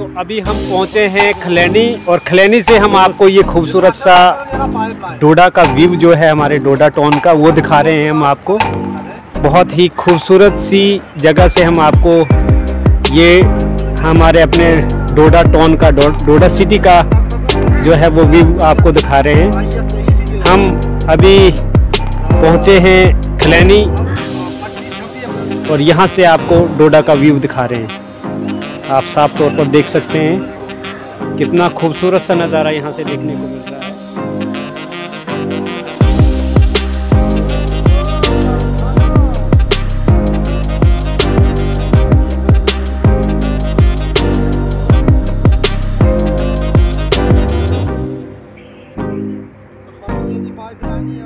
तो अभी हम पहुँचे हैं खलैनी और खलैनी से हम आपको ये खूबसूरत सा डोडा का व्यू जो है हमारे डोडा टाउन का, वो दिखा रहे हैं हम आपको। बहुत ही खूबसूरत सी जगह से हम आपको ये हमारे अपने डोडा टाउन का डोडा सिटी का जो है वो व्यू आपको दिखा रहे हैं। हम अभी पहुँचे हैं खलैनी और यहाँ से आपको डोडा का व्यू दिखा रहे हैं। आप साफ़ तौर पर देख सकते हैं कितना खूबसूरत सा नज़ारा यहाँ से देखने को मिल रहा है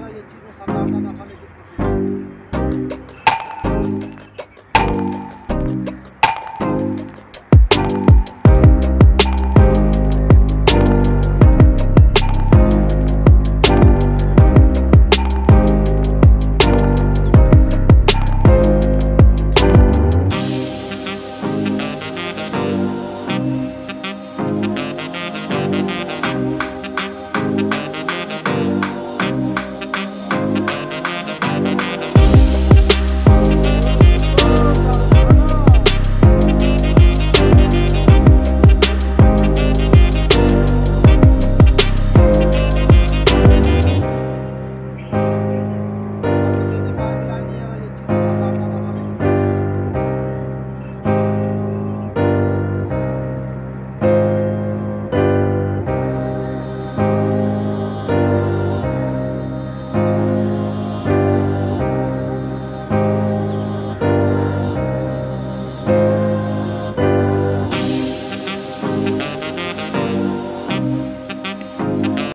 ये चीज़ में